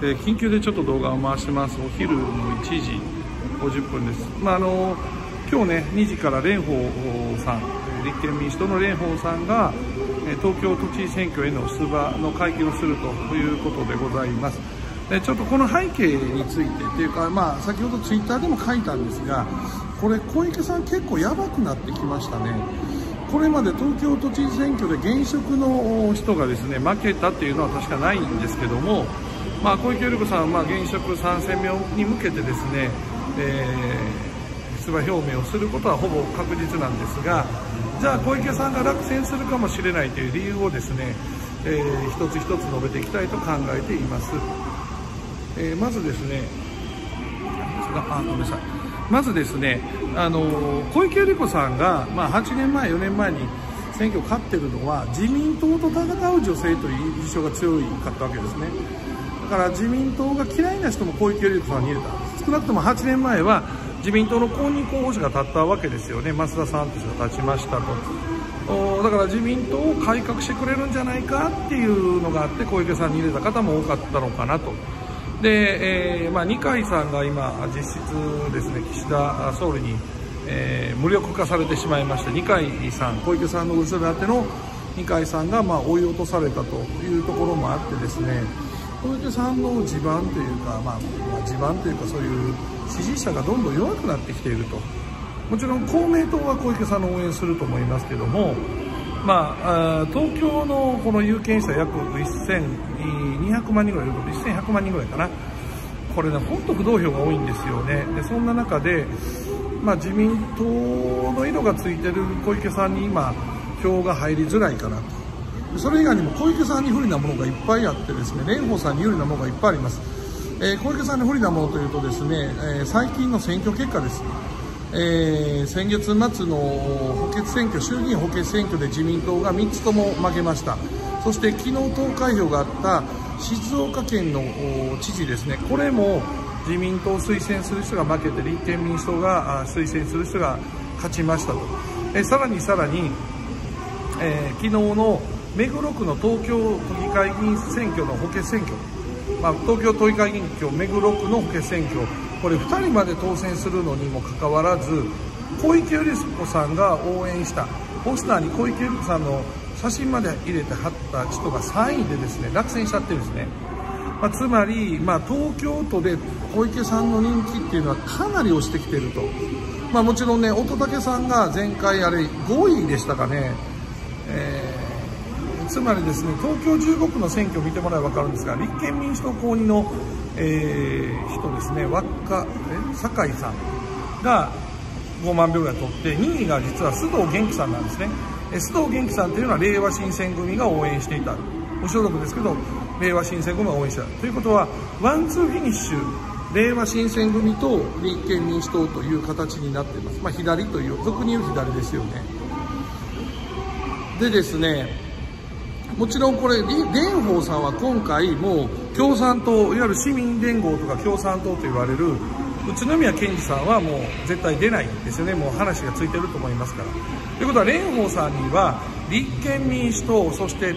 え緊急でちょっと動画を回してます。お昼の1時50分です、まあ、あの今日ね2時から蓮舫さん立憲民主党の蓮舫さんが東京都知事選挙への出馬の会見をするということでございます。ちょっとこの背景についてというか、まあ、先ほどツイッターでも書いたんですがこれ小池さん結構やばくなってきましたね。これまで東京都知事選挙で現職の人がですね負けたっていうのは確かないんですけどもまあ、小池百合子さんは、まあ、現職3選目に向けてですね、えー、出馬表明をすることはほぼ確実なんですがじゃあ小池さんが落選するかもしれないという理由をですね、えー、一つ一つ述べていきたいと考えています、えー、まずですねあごめんなさい。まずですねあの小池百合子さんが、まあ、8年前4年前に選挙を勝ってるのは自民党と戦う女性という印象が強かったわけですね。から自民党が嫌いな人も小池百合子さんに入れた。少なくとも8年前は自民党の公認候補者が立ったわけですよね。増田さんとして立ちましたと。だから自民党を改革してくれるんじゃないかっていうのがあって小池さんに入れた方も多かったのかなと。で、えー、まあ、二階さんが今実質ですね岸田総理に、えー、無力化されてしまいまして二階さん小池さんの後ろ盾の二階さんがま追い落とされたというところもあってですね。小池さんの地盤というか、まあ、地盤というかそういう支持者がどんどん弱くなってきていると。もちろん公明党は小池さんの応援すると思いますけども、まあ、東京のこの有権者約1200万人ぐらいいると1100万人ぐらいかな。これね本当不動票が多いんですよね。でそんな中で、まあ、自民党の色がついてる小池さんに今票が入りづらいかなと。それ以外にも小池さんに不利なものがいっぱいあってですね蓮舫さんに有利なものがいっぱいあります、えー、小池さんに不利なものというとですね、えー、最近の選挙結果です、えー、先月末の補欠選挙衆議院補欠選挙で自民党が3つとも負けました。そして昨日投開票があった静岡県の知事ですね。これも自民党を推薦する人が負けて立憲民主党が推薦する人が勝ちましたと、えさらにさらに、えー、昨日の目黒区の東京都議会議員選挙の補欠選挙、まあ、東京都議会議員挙目黒区の補欠選挙。これ2人まで当選するのにもかかわらず小池百合子さんが応援した。ポスターに小池百合子さんの写真まで入れて貼った人が3位でですね落選しちゃってるんですね、まあ、つまり、まあ、東京都で小池さんの人気っていうのはかなり押してきてると、まあ、もちろんね乙武さんが前回あれ5位でしたかね、えーつまりですね東京15区の選挙を見てもらえば分かるんですが立憲民主党公認の、えー、人ですね若え酒井さんが5万票ぐらい取って2位が実は須藤元気さんなんですね。須藤元気さんというのはれいわ新選組が応援していた。無所属ですけどれいわ新選組が応援した。ということはワンツーフィニッシュれいわ新選組と立憲民主党という形になっています、まあ、左という俗に言う左ですよね。でですねもちろんこれ蓮舫さんは今回もう共産党いわゆる市民連合とか共産党と言われる宇都宮健児さんはもう絶対出ないんですよね。もう話がついてると思いますから。ということは蓮舫さんには立憲民主党そして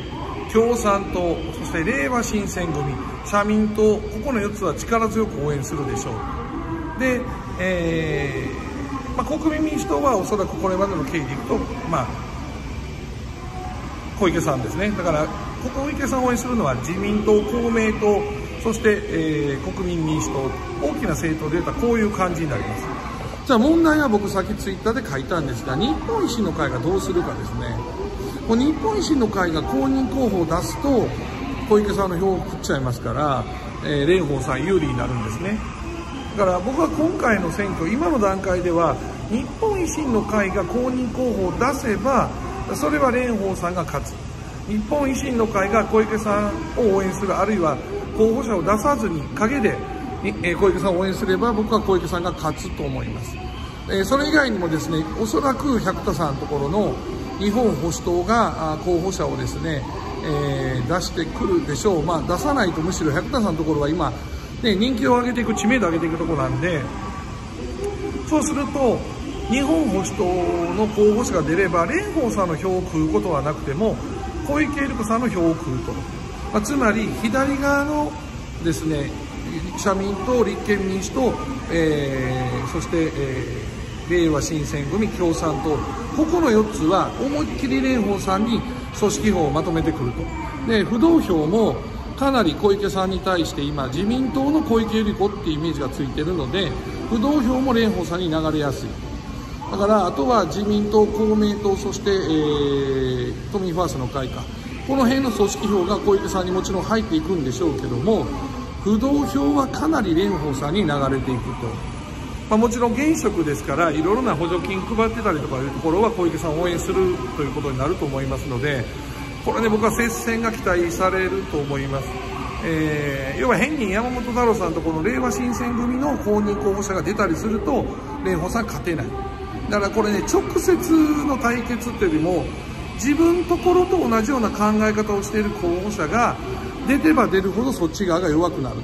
共産党そしてれいわ新選組社民党ここの4つは力強く応援するでしょう。で、えーまあ、国民民主党はおそらくこれまでの経緯でいくと、まあ、小池さんですね。だからここ小池さんを応援するのは自民党公明党そして、えー、国民民主党大きな政党で言ったらこういう感じになります。じゃあ問題は僕さっきツイッターで書いたんですが日本維新の会がどうするかですね。こ日本維新の会が公認候補を出すと小池さんの票を食っちゃいますから、えー、蓮舫さん有利になるんですね。だから僕は今回の選挙今の段階では日本維新の会が公認候補を出せばそれは蓮舫さんが勝つ。日本維新の会が小池さんを応援するあるいは候補者を出さずに陰で小池さんを応援すれば僕は小池さんが勝つと思います。それ以外にもですねおそらく百田さんのところの日本保守党が候補者をですね、えー、出してくるでしょう、まあ、出さないとむしろ百田さんのところは今、ね、人気を上げていく知名度を上げていくところなんでそうすると日本保守党の候補者が出れば蓮舫さんの票を食うことはなくても小池百合子さんの票を食うと、まあ、つまり左側のですね社民党、立憲民主党、えー、そして、えー、れいわ新選組、共産党、ここの4つは思いっきり蓮舫さんに組織法をまとめてくると。で不動票もかなり小池さんに対して今、自民党の小池百合子っていうイメージがついてるので、不動票も蓮舫さんに流れやすい。だからあとは自民党、公明党、そして、えー、都民ファーストの会か、この辺の組織票が小池さんにもちろん入っていくんでしょうけども、不動票はかなり蓮舫さんに流れていくと。まあ、もちろん現職ですから、いろいろな補助金配ってたりとかいうところは小池さんを応援するということになると思いますので、これね、僕は接戦が期待されると思います。えー、要は変に山本太郎さんとこの令和新選組の公認候補者が出たりすると、蓮舫さん勝てない。だからこれね、直接の対決っていうよりも、自分ところと同じような考え方をしている候補者が出てば出るほどそっち側が弱くなる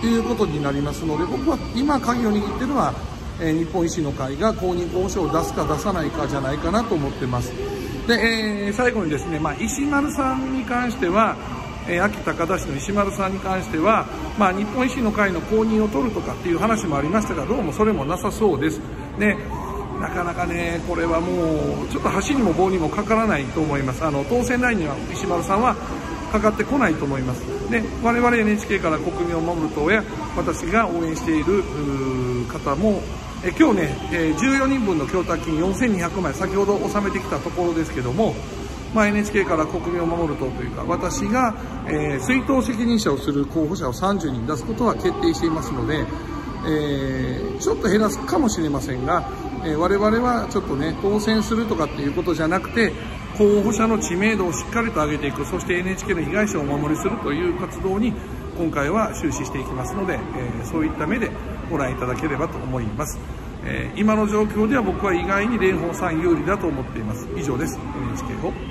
ということになりますので僕は今鍵を握っているのは、えー、日本維新の会が公認候補者を出すか出さないかじゃないかなと思ってますで、えー、最後にですね、まあ、石丸さんに関してはえ秋高田市の石丸さんに関しては、まあ、日本維新の会の公認を取るとかっていう話もありましたがどうもそれもなさそうです。ねなかなかね、これはもう、ちょっと橋にも棒にもかからないと思います。あの、当選ラインには石丸さんはかかってこないと思います。で、我々 NHK から国民を守る党や、私が応援している方も、え今日ね、え14人分の供託金4200枚、先ほど納めてきたところですけども、まあ、NHK から国民を守る党というか、私が、えー、追悼責任者をする候補者を30人出すことは決定していますので、えー、ちょっと減らすかもしれませんが、えー、我々はちょっとね、当選するとかっていうことじゃなくて、候補者の知名度をしっかりと上げていく、そして NHK の被害者をお守りするという活動に、今回は終始していきますので、えー、そういった目でご覧いただければと思います。えー、今の状況では僕は意外に蓮舫さん有利だと思っています。以上です。NHK を。